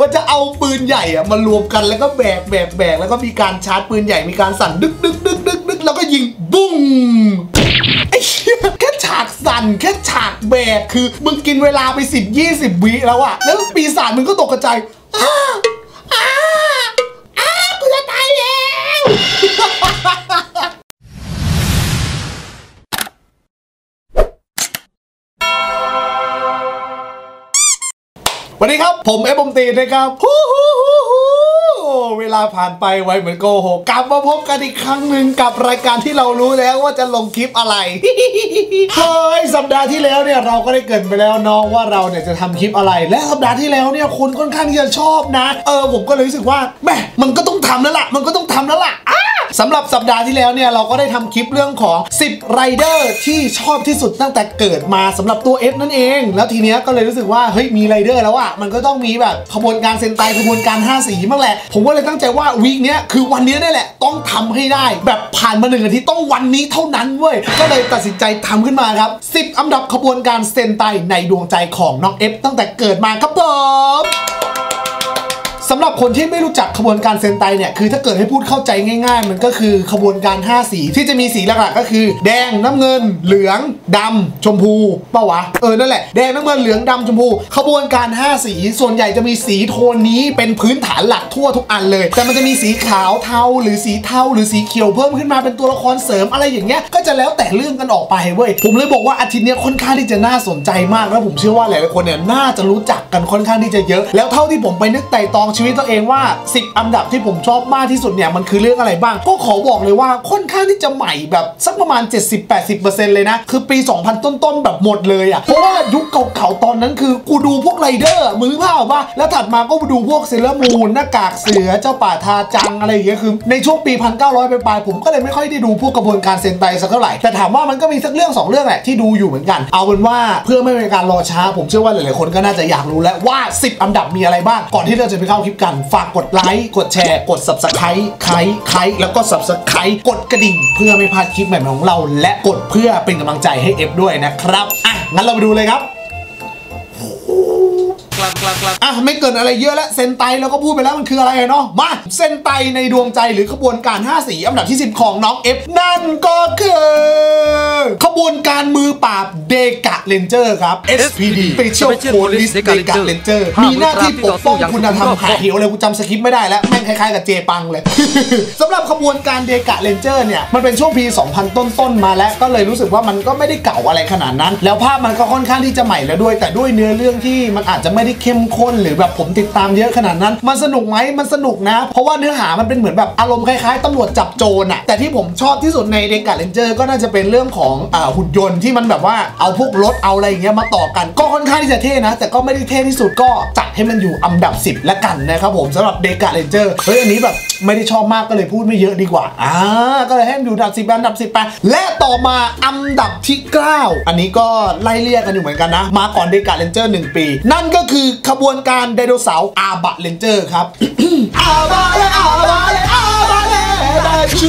ว่าจะเอาปืนใหญ่อะมารวมกันแล้วก็แบกแบกแบกแล้วก็มีการชาร์จปืนใหญ่มีการสั่นดึกดึกดึกดึกดึกแล้วก็ยิงบุ้งไอ้เหี้ยแค่ฉากสั่นแค่ฉากแบกคือมึงกินเวลาไปสิบยี่สิบวิแล้วอะแล้วปีศาจมึงก็ตกกระจายอ้าอ้าอ้ากูจะตายแล้ว สวัสดีครับ ผมเอฟบมตีนะครับฮู้ฮู้ฮู้ฮู้เวลาผ่านไปไวเหมือนโกหกกลับมาพบกันอีกครั้งหนึ่งกับรายการที่เรารู้แล้วว่าจะลงคลิปอะไรเฮ้ยสัปดาห์ที่แล้วเนี่ยเราก็ได้เกริ่นไปแล้วเนาะว่าเราเนี่ยจะทำคลิปอะไร และสัปดาห์ที่แล้วเนี่ยคนค่อนข้างที่จะชอบนะ เออผมก็เลยรู้สึกว่าแม่งมันก็ต้องทำแล้วล่ะ มันก็ต้องทำแล้วล่ะ สำหรับสัปดาห์ที่แล้วเนี่ยเราก็ได้ทำคลิปเรื่องของ 10ไรเดอร์ที่ชอบที่สุดตั้งแต่เกิดมาสำหรับตัว F นั่นเอง แล้วทีเนี้ยก็เลยรู้สึกว่าเฮ้ยมีไรเดอร์แล้วอะมันก็ต้องมีแบบขบวนการเซนไตขบวนการ5สีบ้างแหละ ผมก็เลยตั้งใจว่า week เนี้ยคือวันนี้นี่แหละต้องทำให้ได้ แบบผ่านมาหนึ่งอาทิตย์ต้องวันนี้เท่านั้นเว้ยก็เลยตัดสินใจทำขึ้นมาครับ10อันดับขบวนการเซนไตในดวงใจของน้อง F ตั้งแต่เกิดมาครับผม สำหรับคนที่ไม่รู้จักขบวนการเซนไตเนี่ยคือถ้าเกิดให้พูดเข้าใจง่าย ๆ มันก็คือขบวนการ 5 สีที่จะมีสีหลักๆก็คือ แดงน้ำเงิน เหลืองดำชมพูเปล่าวะเออนั่นแหละแดงน้ำเงินเหลืองดำชมพู ขบวนการ 5 สีส่วนใหญ่จะมีสีโทนนี้เป็นพื้นฐานหลักทั่วทุกอันเลย แต่มันจะมีสีขาวเทาหรือสีเทาหรือสีเขียวเพิ่มขึ้นมาเป็นตัวละครเสริมอะไรอย่างเงี้ยก็จะแล้วแต่เรื่องกันออกไปเว้ยผมเลยบอกว่าอาทิตย์นี้ค่อนข้างที่จะน่าสนใจมากแล้วผมเชื่อว่าหลายๆคนเนี่ยน่าจะรู้จักกันค่อนข้างที่จะเยอะ แล้วเท่าที่ผมไปนึกไต่ตองชีวิตตัวเองว่า 10 อันดับที่ผมชอบมากที่สุดเนี่ยมันคือเรื่องอะไรบ้าง ก็ขอบอกเลยว่าค่อนข้างที่จะใหม่แบบสักประมาณ 70-80%เลยนะ คือปี 2000 ต้นๆแบบหมดเลยอะ่ะเพราะว่ายุคเก่าๆตอนนั้นคือกูดูพวกไรเดอร์มือผ้าพว่าแล้วถัดมาก็ดูพวกเซเลอร์มูนหน้ากากเสือเจ้าป่าทาร์จังอะไรอย่างเงี้ยคือในช่วงปี 1900 ไปปลายผมก็เลยไม่ค่อยได้ดูพวกกระบวนการเซนไตสักเท่าไหร่แต่ถามว่ามันก็มีสักเรื่องสองเรื่องแหละที่ดูอยู่เหมือนกัน เอาเป็นว่าเพื่อไม่เป็นการรอช้า ผมเชื่อว่าหลายๆคนก็น่าจะอยากรู้แล้วว่า 10 อันดับมีอะไรบ้างก่อนที่เราจะไปเข้าคลิปกัน ฝากกดไลค์ กดแชร์ กด subscribe ไครไครแล้วก็ subscribe กดกระดิ่ง เพื่อไม่พลาดคลิปใหม่ๆของเรา และกดเพื่อเป็นกำลังใจให้เอฟด้วยนะครับ อะ งั้นเราไปดูเลยครับ อะไม่เกินอะไรเยอะแล้วเซนไตเราก็พูดไปแล้วมันคืออะไรเนาะมาเซนไตในดวงใจหรือขบวนการ 5 สีอันดับที่ 10 ของน้อง F นั่นก็คือ ขบวนการมือปราบเดกะเลนเจอร์ครับ SPD Special Police เดกะเลนเจอร์มีหน้าที่ปกป้องคุณธรรมหาเหวเลยกูจำสคริปต์ไม่ได้แล้วแม่งคล้ายๆกับเจปังเลยสำหรับขบวนการเดกะเลนเจอร์เนี่ยมันเป็นช่วงปี 2000 ต้นๆมาแล้วก็เลยรู้สึกว่ามันก็ไม่ได้เก่าอะไรขนาดนั้น แล้วภาพมันก็ค่อนข้างที่จะใหม่แล้วด้วย แต่ด้วยเนื้อเรื่องที่มันอาจจะไม่ได้เข้มข้นหรือแบบผมติดตามเยอะขนาดนั้น มันสนุกไหมมันสนุกนะ เพราะว่าเนื้อหามันเป็นเหมือนแบบอารมณ์คล้ายๆตำรวจจับโจรอะแต่ที่ผมชอบที่สุดในเดกาเลนเจอร์ก็น่าจะเป็นเรื่องของอหุ่นยนต์ที่มันแบบว่าเอาพวกรถเอาอะไรอย่างเงี้ยมาต่อกัน ก็ค่อนข้างที่จะเท่นะ แต่ก็ไม่ได้เท่ที่สุดก็จัดให้มันอยู่อันดับ 10 ละกันนะครับผมสำหรับเดกาเลนเจอร์เฮ้ยอันนี้แบบไม่ได้ชอบมากก็เลยพูดไม่เยอะดีกว่าอ่าก็เลยให้มันอยู่อันดับ 10 อันดับ 10 ไป และต่อมาอันดับที่ 9 อันนี้ก็ไล่เลี่ยกันอยู่เหมือนกันนะ มาก่อนเดกาเลนเจอร์1ปี นั่นก็คือขบวนการไดโนเสาร์อาบะเลนเจอร์ครับอาบะเลอาบะเลอาบะเลได้ชู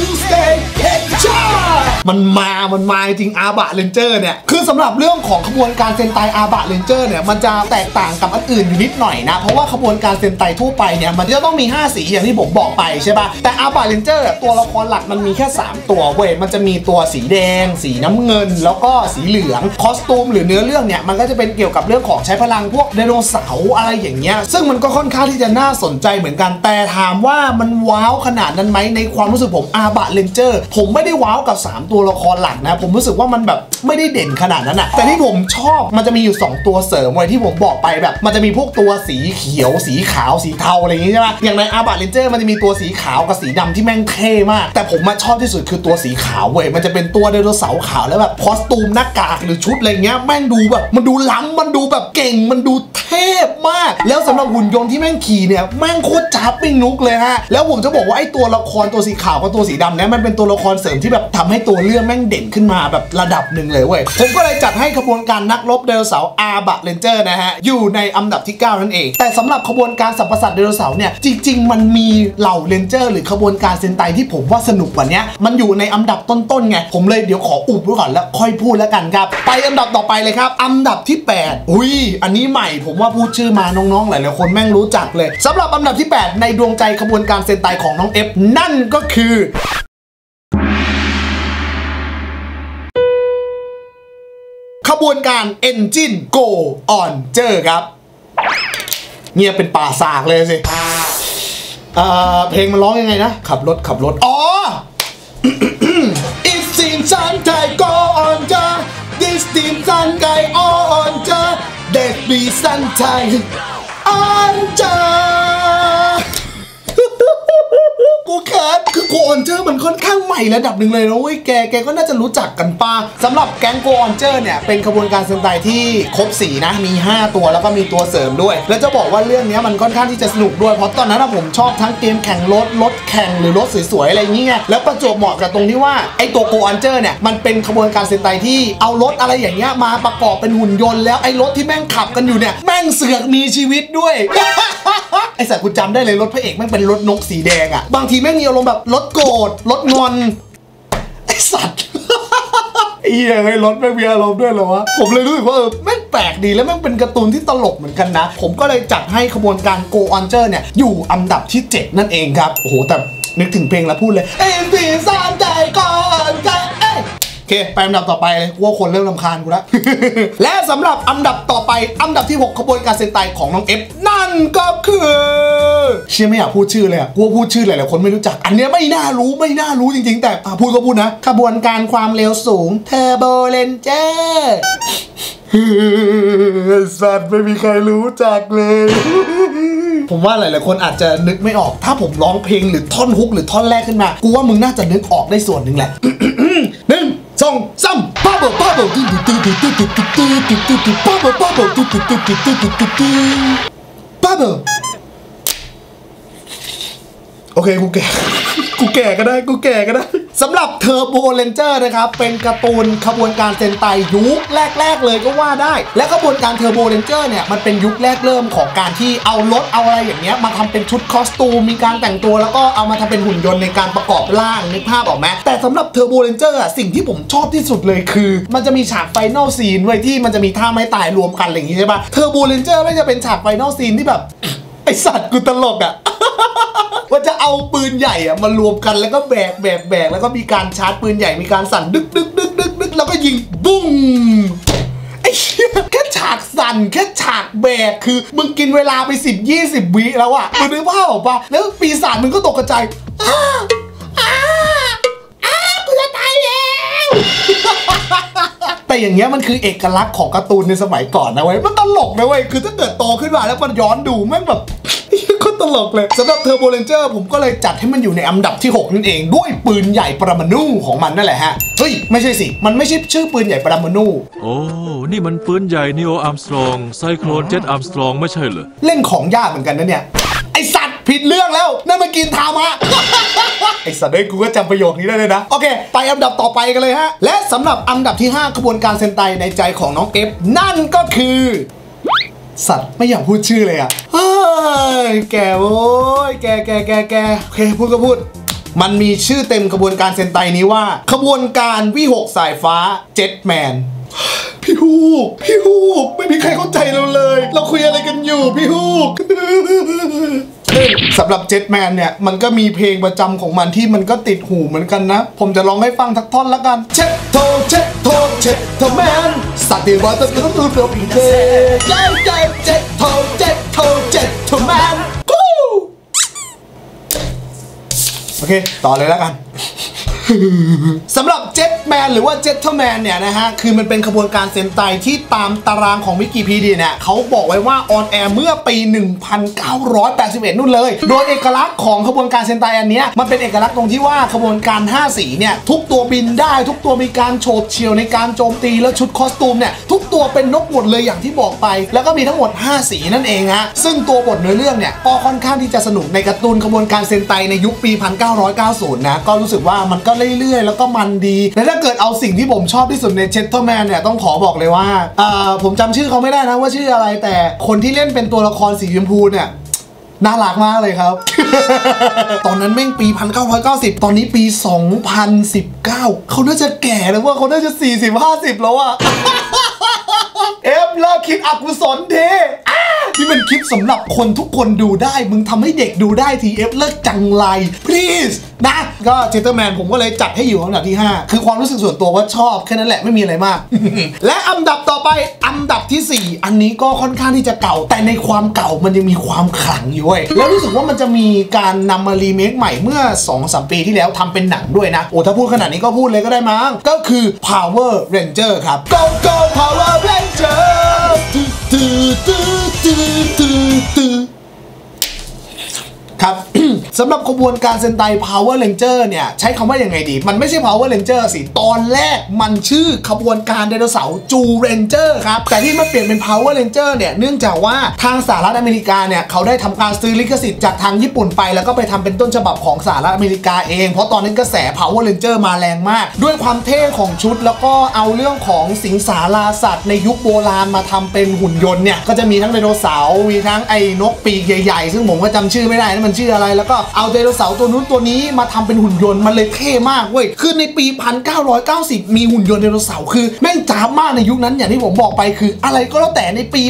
มันมา มันมาจริงอาบะเลนเจอร์เนี่ย คือสำหรับเรื่องของขบวนการเซนไตอาบะเลนเจอร์เนี่ย มันจะแตกต่างกับอันอื่นอยู่นิดหน่อยนะ เพราะว่าขบวนการเซนไตทั่วไปเนี่ย มันจะต้องมี 5 สีอย่างที่ผมบอกไปใช่ปะแต่อาบะเลนเจอร์ตัวละครหลักมันมีแค่ 3 ตัวเว้ย มันจะมีตัวสีแดง สีน้ำเงิน แล้วก็สีเหลือง costume หรือเนื้อเรื่องเนี่ย มันก็จะเป็นเกี่ยวกับเรื่องของใช้พลังพวกไดโนเสาร์อะไรอย่างเงี้ย ซึ่งมันก็ค่อนข้างที่จะน่าสนใจเหมือนกัน แต่ถามว่ามันว้าวขนาดนั้นไหมในความรู้สึกผมอาบะเลนเจอร์ผมไม่ได้ว้าวกับ 3ตัวละครหลักนะ ผมรู้สึกว่ามันแบบไม่ได้เด่นขนาดนั้นอะแต่ที่ผมชอบมันจะมีอยู่ 2 ตัวเสริมเว้ยที่ผมบอกไปแบบ มันจะมีพวกตัวสีเขียว สีขาวสีเทาอะไรอย่างงี้ใช่ไหมอย่างในอาบะเลนเจอร์มันจะมีตัวสีขาวกับสีดำที่แม่งเท่มาก แต่ผมมาชอบที่สุดคือตัวสีขาวเว้ยมันจะเป็นตัวไดโนเสาร์ขาวแล้วแบบ costume หน้ากากหรือชุดอะไรเงี้ยแม่งดูแบบมันดูล้ำมันดูแบบเก่งมันดูเทพมาก แล้วสำหรับหุ่นยนต์ที่แม่งขี่เนี่ยแม่งโคตรจับปิ้งนุกเลยฮะแล้วผมจะบอกว่าไอ้ตัวละครตัวสีขาวกับตัวสีดำเนี่ยมันเป็นตัวละครเสริมที่แบบทำให้ตัวเรื่องแม่งเด่นขึ้นมาแบบระดับหนึ่งเลยเว้ย ผมก็เลยจัดให้ขบวนการนักรบไดโนเสาร์อาบะเรนเจอร์นะฮะ อยู่ในอันดับที่ 9 นั่นเอง แต่สำหรับขบวนการสัมปสัตว์ไดโนเสาร์เนี่ย จริง ๆ มันมีเหล่า ranger หรือขบวนการเซนไตที่ผมว่าสนุกกว่านี้มันอยู่ในอันดับต้นๆไง ผมเลยเดี๋ยวขออุบไว้ก่อนแล้วค่อยพูดแล้วกันครับ ไปอันดับต่อไปเลยครับ อันดับที่ 8 อุ้ย อันนี้ใหม่ ผมว่าพูดชื่อมาน้องๆหลายๆคนแม่งรู้จักเลยสำหรับอันดับที่ 8 ในดวงใจขบวนการเซนไตของน้องเอฟนั่นก็คือ บวนการ Engine Go On เจอครับ เงียบเป็นป่าสากเลยสิเพลงมันร้องยังไงนะ ขับรถขับรถ อ๋อ It seems sunshine go on เจอ This team sun guy on เจอ That be sunshine on เจอ กูเขินคือโกอนเจอร์มันค่อนข้างใหม่ระดับหนึ่งเลยนะเว้ยแกแกก็น่าจะรู้จักกันป้าสำหรับแก๊งโกอนเจอร์เนี่ยเป็นขบวนการเซนไตที่ครบสีนะมี 5 ตัวแล้วก็มีตัวเสริมด้วย แล้วจะบอกว่าเรื่องนี้มันค่อนข้างที่จะสนุกด้วยเพราะตอนนั้นนะผมชอบทั้งเกมแข่งรถรถแข่งหรือรถสวยๆอะไรอย่างเงี้ยแล้วประจวบเหมาะกับตรงที่ว่าไอตัวโกอนเจอร์เนี่ยมันเป็นขบวนการเซนไตที่เอารถอะไรอย่างเงี้ยมาประกอบเป็นหุ่นยนต์แล้วไอรถที่แม่งขับกันอยู่เนี่ยแม่งเสือกมีชีวิตด้วย ไอ้สัตว์กูจำได้เลยรถพระเอกแม่งเป็นรถนกสีแดงอะบางทีแม่งมีอารมณ์แบบรถโกรธรถงอนไอ้สัตว์ไอ้เหี้ยไอ้รถแม่งมีอารมณ์ด้วยเหรอวะ ผมเลยรู้สึกว่าเออแม่งแปลกดีแล้วแม่งเป็นการ์ตูนที่ตลกเหมือนกันนะ ผมก็เลยจัดให้ขบวนการ Go On เจอเนี่ย อยู่อันดับที่ 7 นั่นเองครับ โอ้โห แต่นึกถึงเพลงแล้วพูดเลยเอ้ยสีสานใจก่อนใจเอ้โอเค ไปอันดับต่อไปเลยว่าคนเริ่มลำคาญกูแล้วและสำหรับอันดับต่อไปอันดับที่ 6 ขบวนการเซนไตของน้องเอฟน ก็คือเชื่อไม่อยากพูดชื่อเลยอะกูว่าพูดชื่อหลายๆคนไม่รู้จัก อันเนี้ยไม่น่ารู้ไม่น่ารู้จริงๆ แต่อะพูดก็พูดนะ ขบวนการความเร็วสูงเทอร์โบเลนเจอร์สัตว์ไม่มีใครรู้จักเลย ผมว่าหลายๆคนอาจจะนึกไม่ออก ถ้าผมร้องเพลงหรือท่อนฮุกหรือท่อนแรกขึ้นมา กูว่ามึงน่าจะนึกออกได้ส่วนหนึ่งแหละหนึ่งสองสามป้าบป้าบตุ๊ดตุ๊ดตุ๊ดตุ๊ดตุ๊ดตุ๊ดตุ๊ดตุ๊ดตุ๊ดป้าบป้าบตุ๊ดตุ๊ดตุ๊ดตุ๊ดตุ๊ดตุ๊ดตุ๊ 빠브 오케이 곱게. กูแก่ก็ได้กูแก่ก็ได้สำหรับเทอร์โบเลนเจอร์นะครับ เป็นการ์ตูนขบวนการเซนไตยุคแรก ๆ เลยก็ว่าได้ และขบวนการเทอร์โบเลนเจอร์เนี่ย มันเป็นยุคแรกเริ่มของการที่เอารถเอาอะไรอย่างเงี้ยมาทำเป็นชุดคอสตูม มีการแต่งตัวแล้วก็เอามาทำเป็นหุ่นยนต์ในการประกอบร่างนึกภาพออกไหมแต่สำหรับเทอร์โบเลนเจอร์อะสิ่งที่ผมชอบที่สุดเลยคือ มันจะมีฉากไฟนอลซีนไว้ที่มันจะมีท่าไม้ตายรวมกันอะไรอย่างงี้ใช่ปะเทอร์โบเลนเจอร์แม่งจะเป็นฉาก final scene ที่แบบ ไอสัตว์กูตลกอะว่าจะเอาปืนใหญ่อะมารวมกันแล้วก็แบกแบกแบกแล้วก็มีการชาร์จปืนใหญ่มีการสั่นดึกดึกดึกดึกดึกแล้วก็ยิงบุ้งไอ้เหี้ยแค่ฉากสั่นแค่ฉากแบกคือ มึงกินเวลาไปสิบยี่สิบวิแล้วอะมึงนึกภาพออกปะแล้วปีศาจมึงก็ตกกระจาย แต่อย่างเงี้ยมันคือเอกลักษณ์ของการ์ตูนในสมัยก่อนนะเว้ยมันตลกนะเว้ยคือถ้าเกิดโตขึ้นมาแล้วมันย้อนดูแม่งแบบก็ตลกเลยสำหรับเทอร์โบเลนเจอร์ผมก็เลยจัดให้มันอยู่ในอันดับที่ 6 นั่นเอง ด้วยปืนใหญ่ปรมาณูของมันนั่นแหละฮะ เฮ้ย ไม่ใช่สิ มันไม่ใช่ชื่อปืนใหญ่ปรมาณูโอ้ นี่มันปืนใหญ่ Neo Armstrong Cyclone Jet Armstrong ไม่ใช่เหรอ เล่นของยากเหมือนกันนะเนี่ยไอสัตว์ ผิดเรื่องแล้วนั่นมันกินทามะไอสัตว์เอ้ยกูก็จำประโยคนี้ได้เลยนะ โอเค ไปอันดับต่อไปกันเลยฮะ และสำหรับอันดับที่ 5 ขบวนการเซนไตในใจของน้องเอฟ นั่นก็คือ สัตว์ไม่อยากพูดชื่อเลยอะเฮ้ยแกโว้ยแกแกแกแกโอเคพูดก็พูดมันมีชื่อเต็มขบวนการเซนไตนี้ว่า ขบวนการวิหกสายฟ้าเจ็ตแมนพี่ฮูก พี่ฮูก ไม่มีใครเข้าใจเราเลย เราคุยอะไรกันอยู่พี่ฮูก ขึ้นสำหรับเจ็ตแมนเนี่ย มันก็มีเพลงประจำของมันที่มันก็ติดหูเหมือนกันนะ ผมจะร้องให้ฟังทักท่อนละกัน เช็ดโทเช็ดโทเช็ดโทแมนสัตว์ที่ว่าต้องต้องต้องต้องเจ็ดเจ็ดเจ็ดเจ็ดโทเจ็ดโทเจ็ดโทแมนกูโอเค ต่อเลยแล้วกัน สำหรับเจ็ตแมนหรือว่าเจ็ตเทอร์แมนเนี่ยนะฮะ คือมันเป็นขบวนการเซนไตที่ตามตารางของวิกิพีเดียเนี่ยเขาบอกไว้ว่าออนแอร์เมื่อปี 1981 นู่นเลย โดยเอกลักษณ์ของขบวนการเซนไตอันนี้มันเป็นเอกลักษณ์ตรงที่ว่าขบวนการ 5 สีเนี่ย ทุกตัวบินได้ทุกตัวมีการโฉบเฉี่ยวในการโจมตีแล้วชุด costume เนี่ยทุกตัวเป็นนกหมดเลยอย่างที่บอกไป แล้วก็มีทั้งหมด 5 สีนั่นเองฮะซึ่งตัวบทเนื้อเรื่องเนี่ยก็ค่อนข้างที่จะสนุกในการ์ตูนขบวนการเซนไตในยุคปี 1990 นะก็รู้สึกว่ามันก็ก็เรื่อยๆ แล้วก็มันดี และถ้าเกิดเอาสิ่งที่ผมชอบที่สุดในเช t เ e อร์แมนเนี่ยต้องขอบอกเลยว่าเอ่อผมจำชื่อเขาไม่ได้นะว่าชื่ออะไรแต่คนที่เล่นเป็นตัวละครสีชมพูเนี่ยน่ารักมากเลยครับ ตอนนั้นแม่งปี 1990 ตอนนี้ปี 2019 เขาน่าจะแก่แล้วว่าเขาน่าจะ 40 50 แล้วอะเอฟเลิกคิดอกุศลเท ที่มันคลิปสำหรับคนทุกคนดูได้ มึงทำให้เด็กดูได้ทีเอฟเลิกจังไร please นะ ก็เจตเตอร์แมนผมก็เลยจัดให้อยู่อันดับที่ 5 คือความรู้สึกส่วนตัวว่าชอบแค่นั้นแหละไม่มีอะไรมาก และอันดับต่อไปอันดับทีสี่4 อันนี้ก็ค่อนข้างที่จะเก่า แต่ในความเก่ามันยังมีความขลังอยู่เว้ยแล้วรู้สึกว่ามันจะมีการนำมารีเมคใหม่เมื่อ2-3ปีที่แล้วทำเป็นหนังด้วยนะโอ้ถ้าพูดขนาดนี้ก็พูดเลยก็ได้มั้งก็คือ Power Ranger ครับ Go Go Power Ranger ตื้อตื้อตื้อตื้อตื้อ ครับ สำหรับขบวนการเซนไต Power Ranger เนี่ย ใช้คำว่ายังไงดี มันไม่ใช่ Power Ranger สิ ตอนแรกมันชื่อขบวนการไดโนเสาร์จูเรนเจอร์ครับ แต่ที่มันเปลี่ยนเป็น Power Ranger เนี่ย เนื่องจากว่าทางสหรัฐอเมริกาเนี่ย เขาได้ทำการซื้อลิขสิทธิ์จากทางญี่ปุ่นไป แล้วก็ไปทำเป็นต้นฉบับของสหรัฐอเมริกาเอง เพราะตอนนั้นกระแส Power Ranger มาแรงมาก ด้วยความเท่ของชุด แล้วก็เอาเรื่องของสิงสาราสัตว์ในยุคโบราณมาทำเป็นหุ่นยนต์เนี่ย ก็จะมีทั้งไดโนเสาร์ มีทั้งไอ้นกปีกใหญ่ๆ ซึ่งผมก็จำชื่อไม่ได้นะมันชื่ออะไร แล้วก็เอาไดโนเสาร์ตัวนู้นตัวนี้มาทำเป็นหุ่นยนต์มันเลยเท่มากเว้ยคือในปี 1990 มีหุ่นยนต์ไดโนเสาร์คือแม่งจ้ามากในยุคนั้นอย่างที่ผมบอกไปคือ อะไรก็แล้วแต่ในปี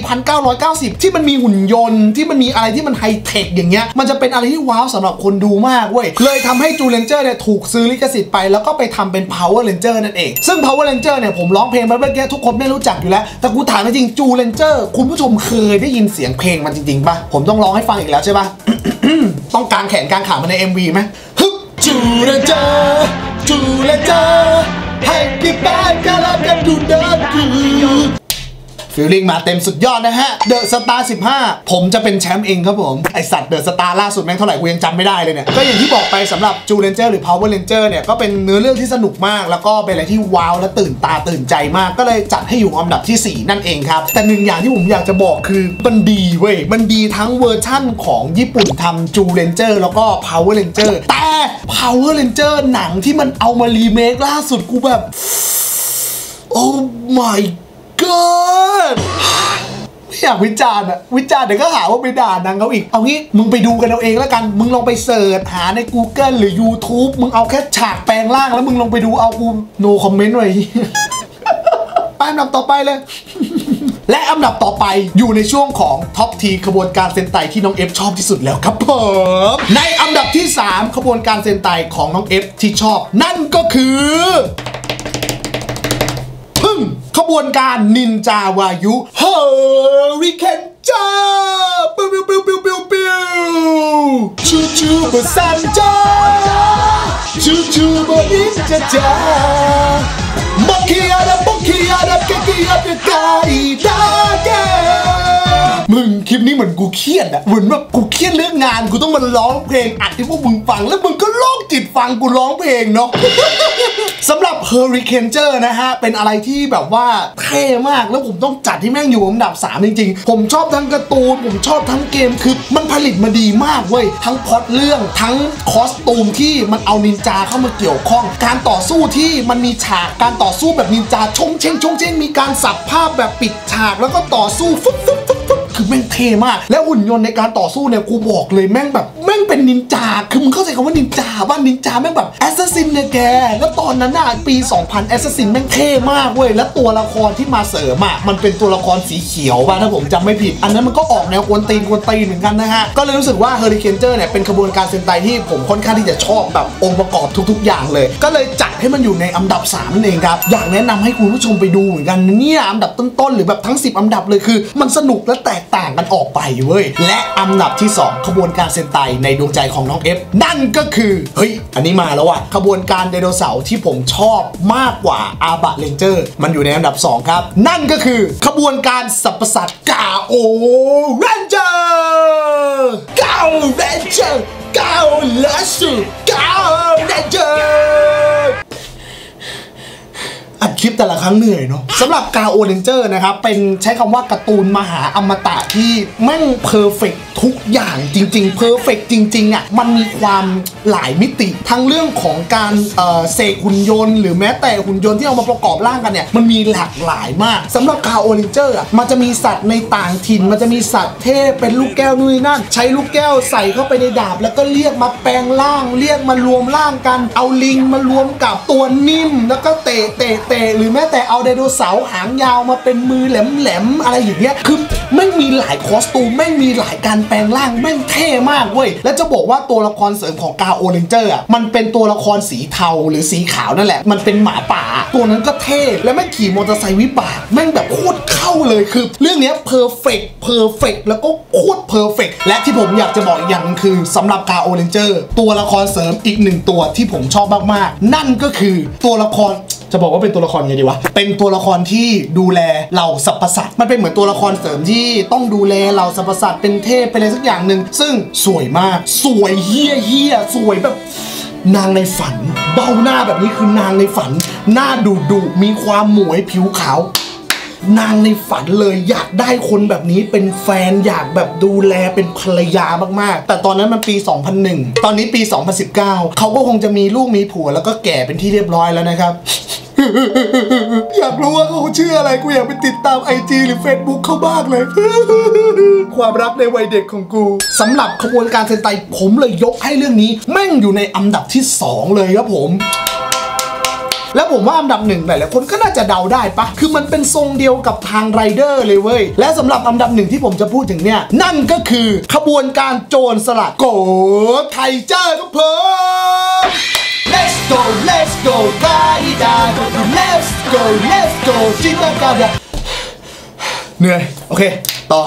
1990 ที่มันมีหุ่นยนต์ที่มันมีอะไรที่มันไฮเทคอย่างเงี้ยมันจะเป็นอะไรที่ว้าวสำหรับคนดูมากเว้ยเลยทำให้จูเลนเจอร์เนี่ยถูกซื้อลิขสิทธิ์ไปแล้วก็ไปทำเป็น Power Ranger นั่นเอง ซึ่ง Power Ranger เนี่ยผมร้องเพลงไปเมื่อกี้ทุกคนไม่รู้จักอยู่แล้ว แต่กูถามจริงจูเลนเจอร์คุณผู้ชมเคยได้ยินเสียงเพลงมันจริงๆปะผมต้องร้องให้ฟังอีกแล้วใช่ปะ ต้องกางแขนกางขามาใน MV ไหมฮึบจูเลนเจอจูเลนเจอให้กี่แบนก็รับกันดูเดินคือ feeling มาเต็มสุดยอดนะฮะเดอะสตาร์15ผมจะเป็นแชมป์เองครับผม ไอสัตว์เดอะสตาร์ล่าสุดแม่งเท่าไหร่กูยังจำไม่ได้เลยเนี่ย ก็อย่างที่บอกไปสำหรับจูเลนเจอร์หรือ Power Ranger เจอร์เนี่ย ก็เป็นเนื้อเรื่องที่สนุกมาก แล้วก็เป็นอะไรที่ว้าวและตื่นตาตื่นใจมาก ก็เลยจัดให้อยู่อันดับทีสี่4 นั่นเองครับ แต่หนึ่งอย่างที่ผมอยากจะบอกคือมันดีเว้ยมันดีทั้งเวอร์ชั่นของญี่ปุ่นทำจูเลนเจอร์แล้วก็ Power Ranger แต่ Power Ranger หนังที่มันเอามารีเมคล่าสุดกูแบบโอ้ my god ไม่อยากวิจารณ์อะวิจารณ์เดี๋ยวก็หาว่าไปด่านางเขาอีก เอางี้มึงไปดูกันเอาเองแล้วกัน มึงลองไป search หาใน Google หรือ YouTube มึงเอาแค่ฉากแปลงร่างแล้วมึงลองไปดูเอากู no comment ไว้ไปอันดับต่อไปเลยและอันดับต่อไปอยู่ในช่วงของ top three ขบวนการเซนไตที่น้องเอฟชอบที่สุดแล้วครับผมในอันดับที่ 3 ขบวนการเซนไตของน้องเอฟที่ชอบ นั่นก็คือ ขบวนการนินจาวายุเฮอริเคนจ้าปิ้วปิ้วปิ้วปิ้วปิ้วปิ้วชูชูบะซันจ้าชูชูบะอินจาจ้าบักคิอาดาบักคิอาดาเกกิอาดากาอีดาเกมึงคลิป นี้เหมือนกูเครียดอะเหมือนแบบกูเครียดเรื่องงานกูต้องมาร้องเพลงอัดให้พวกมึงฟัง แล้วมึงก็โลกจิตฟังกูร้องเพลงเนาะ สำหรับ Hurricane นะฮะ เป็นอะไรที่แบบว่าเท่มากแล้วผมต้องจัดที่แม่งอยู่อันดับ 3 จริงๆ ผมชอบทั้งการ์ตูน ผมชอบทั้งเกมคือมันผลิตมาดีมากเว้ย ทั้งพล็อตเรื่องทั้งคอสตูมที่มันเอานินจาเข้ามาเกี่ยวข้อง การต่อสู้ที่มันมีฉากการต่อสู้แบบนินจาชงเชงชงเชงมีการสับภาพแบบปิดฉากแล้วก็ต่อสู้ฟึ๊บฟึ๊บฟึ๊บฟึ๊บ คือแม่งเท่มาก และหุ่นยนต์ในการต่อสู้เนี่ยกูบอกเลยแม่งแบบแงเป็นนินจา คือมึงเข้าใจคำว่านินจาบ้านนินจาแม่งแบบ assassin เนี่ยแก แล้วตอนนั้นน่ะปี 2000 assassin แม่งเท่มากเว้ย แล้วตัวละครที่มาเสริมอะมันเป็นตัวละครสีเขียวป่ะถ้าผมจำไม่ผิด อันนั้นมันก็ออกแนวกวนตีนกวนตีนเหมือนกันนะฮะ ก็เลยรู้สึกว่าเฮอริเคนเจอร์เนี่ยเป็นขบวนการเซนไตที่ผมค่อนข้างที่จะชอบแบบองค์ประกอบทุก ๆ อย่างเลย ก็เลยจัดให้มันอยู่ในอันดับ3นั่นเองครับ อยากแนะนำให้คุณผู้ชมไปดูเหมือนกันเนี่ยอันดับต้นๆหรือแบบทั้ง 10 อันดับเลยคือ มันสนุกและแตกต่างกันออกไปเว้ยและอันดับที่ 2 ขบวนการเซนไตในดวงใจของน้องเอฟนั่นก็คือเฮ้ยอันนี้มาแล้วว่ะขบวนการไดโนเสาร์ที่ผมชอบมากกว่าอาบะเลนเจอร์มันอยู่ในอันดับ 2 ครับ นั่นก็คือขบวนการสรรพสัตว์กาโอเรนเจอร์กาโอเรนเจอร์กาโอลาสุกาโอเรนเจอร์ คลิปแต่ละครั้งเหนื่อยเนาะสำหรับกาโอเรนเจอร์นะครับ เป็นใช้คำว่าการ์ตูนมหาอมตะที่แม่ง perfect ทุกอย่างจริงๆ perfect จริงๆอะมันมีความหลายมิติ ทั้งเรื่องของการเอ่อเสกหุ่นยนต์ หรือแม้แต่หุ่นยนต์ที่เอามาประกอบร่างกันเนี่ย มันมีหลากหลายมากสำหรับกาโอเรนเจอร์อะมันจะมีสัตว์ในต่างถิ่น มันจะมีสัตว์เทพเป็นลูกแก้วนู่นนนั่นใช้ลูกแก้วใส่เข้าไปในดาบ แล้วก็เรียกมาแปลงร่าง เรียกมารวมร่างกัน เอาลิงมารวมกับตัวนิ่มแล้วก็เตะเตะเตะหรือแม้แต่เอาไดโนเสาร์หางยาวมาเป็นมือแหลมๆอะไรอย่างเงี้ยคือไม่มีหลาย costume ไม่มีหลายการแปลงร่างแม่งเท่มากเว้ยแล้วจะบอกว่าตัวละครเสริมของกาโอเรนเจอร์อะมันเป็นตัวละครสีเทาหรือสีขาวนั่นแหละ มันเป็นหมาป่า ตัวนั้นก็เท่และแม่งขี่มอเตอร์ไซค์วิบากแม่งแบบโคตรเข้าเลยคือ เรื่องเนี้ย perfect perfect แล้วก็โคตร perfect และที่ผมอยากจะบอกอีกอย่างหนึงคือสำหรับกาโอเรนเจอร์ตัวละครเสริมอีกหนึ่งตัวที่ผมชอบมากๆ นั่นก็คือตัวละคร จะบอกว่าเป็นตัวละครไงดีวะ เป็นตัวละครที่ดูแลเหล่าสรรพสัตว์ มันเป็นเหมือนตัวละครเสริมที่ต้องดูแลเหล่าสรรพสัตว์เป็นเทพเป็นอะไรสักอย่างหนึ่ง ซึ่งสวยมาก สวยเฮี้ยเฮี้ยสวยแบบนางในฝัน เบ้าหน้าแบบนี้คือนางในฝัน หน้าดุดุมีความหมวยผิวขาว นางในฝันเลยอยากได้คนแบบนี้เป็นแฟนอยากแบบดูแลเป็นภรรยามากๆ แต่ตอนนั้นมันปี 2001 ตอนนี้ปี 2019 เขาก็คงจะมีลูกมีผัวแล้วก็แก่เป็นที่เรียบร้อยแล้วนะครับอยากรู้ว่าเขาชื่ออะไรกูอยากไปติดตาม IG หรือ Facebook เขาบ้างเลย ความรักในวัยเด็กของกูสำหรับขบวนการเซนไตผมเลยยกให้เรื่องนี้ แม่งอยู่ในอันดับที่ 2 เลยครับผม แล้วผมว่าอันดับหนึ่งหลายๆคนก็น่าจะเดาได้ปะคือมันเป็นทรงเดียวกับทางไรเดอร์เลยเว้ย และสำหรับอันดับหนึ่งที่ผมจะพูดถึงเนี่ย นั่นก็คือขบวนการโจรสลัดโกไคเจอร์ครับผม Let's go Let's go ไกาดิดา Let's go Let's go จิตากาดาเหนื่อย โอเค ต่อ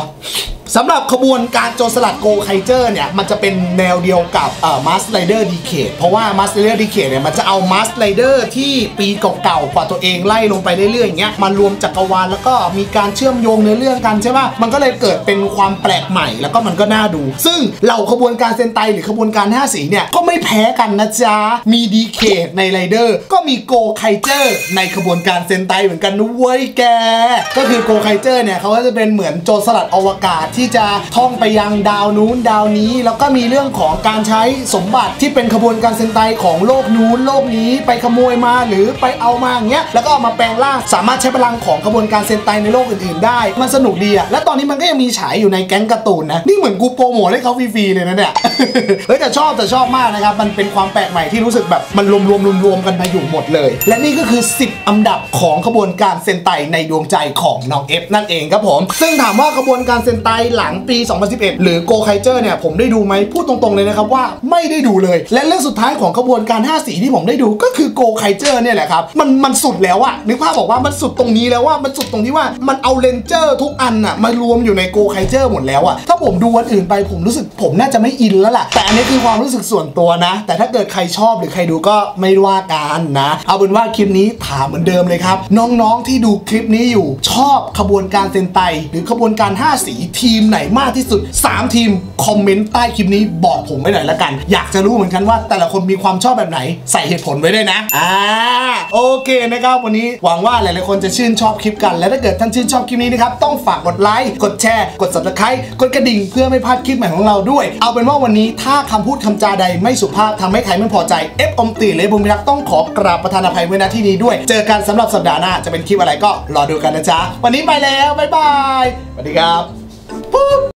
สำหรับขบวนการโจรสลัดโกไคเจอร์เนี่ย มันจะเป็นแนวเดียวกับ Masked Rider Decade เพราะว่า Masked Rider Decade เนี่ย มันจะเอา Masked Rider ที่ปีเก่าๆกว่าตัวเองไล่ลงไปเรื่อยๆอย่างเงี้ยมารวมจักรวาลแล้วก็มีการเชื่อมโยงในเรื่องกันใช่ปะมันก็เลยเกิดเป็นความแปลกใหม่แล้วก็มันก็น่าดู ซึ่งเหล่าขบวนการเซนไตหรือขบวนการ5สีเนี่ยก็ไม่แพ้กันนะจ๊ะมี Decade ในไรเดอร์ก็มีโกไคเจอร์ในขบวนการเซนไตเหมือนกันนะเว้ยแก ก็คือโกไคเจอร์เนี่ยเขาก็จะเป็นเหมือนโจรสลัดอวกาศที่จะท่องไปยังดาวนู้นดาวนี้ แล้วก็มีเรื่องของการใช้สมบัติที่เป็นขบวนการเซนไตของโลกนู้นโลกนี้ไปขโมยมาหรือไปเอามาอย่างเงี้ยแล้วก็เอามาแปลงร่างสามารถใช้พลังของขบวนการเซนไตในโลกอื่นๆ ได้ มันสนุกดีอะและตอนนี้มันก็ยังมีฉายอยู่ในแก๊งการ์ตูนนะนี่เหมือนกูโปรโมทให้เขาฟรีๆเลยนะเนี่ยเฮ้ยแต่ชอบแต่ชอบมากนะครับมันเป็นความแปลกใหม่ที่รู้สึกแบบมันรวมรวมรวมรวมๆกันมาอยู่หมดเลย และนี่ก็คือ 10 อันดับของขบวนการเซนไตในดวงใจของน้องเอฟนั่นเองครับผม ซึ่งถามว่าขบวนการเซนไตหลังปี 2011 หรือโกไคเจอร์เนี่ยผมได้ดูไหมพูดตรงๆเลยนะครับว่าไม่ได้ดูเลย และเรื่องสุดท้ายของขบวนการ 5 สีที่ผมได้ดูก็คือโกไคเจอร์เนี่ยแหละครับมันมันสุดแล้วอะนึกภาพบอกว่ามันสุดตรงนี้แล้วว่ามันสุดตรงที่ว่ามันเอา Ranger ทุกอันอะมารวมอยู่ในโกไคเจอร์หมดแล้วอะถ้าผมดูอันอื่นไปผมรู้สึกผมน่าจะไม่อินแล้วล่ะแต่อันนี้คือความรู้สึกส่วนตัวนะ แต่ถ้าเกิดใครชอบหรือใครดูก็ไม่ว่ากันนะ เอาเป็นว่าคลิปนี้ถามเหมือนเดิมเลยครับ น้องๆที่ดูคลิปนี้อยู่ชอบขบวนการเซนไต หรือขบวนการ 5 สีทีีมไหนมากที่สุด 3 ทีม คอมเมนต์ใต้คลิปนี้บอกผมไว้หน่อยละกัน อยากจะรู้เหมือนกันว่าแต่ละคนมีความชอบแบบไหนใส่เหตุผลไว้ด้วยนะอ่าโอเคนะครับวันนี้หวังว่าหลายๆคนจะชื่นชอบคลิปกัน และถ้าเกิดท่านชื่นชอบคลิปนี้นะครับต้องฝากกดไลค์กดแชร์กด subscribe กดกระดิ่งเพื่อไม่พลาดคลิปใหม่ของเราด้วย เอาเป็นว่าวันนี้ถ้าคำพูดคำจาใดไม่สุภาพทำให้ใครไม่พอใจเอฟอมตีเลยบุญพิทักษ์ต้องขอกราบประธานอภัยไว้ณที่นี้ด้วย เจอกันสำหรับสัปดาห์หน้าจะเป็นคลิปอะไรก็รอดูกันนะจ๊ะวันนี้ไปแล้วบ๊ายบายสวัสดีครับ Oh.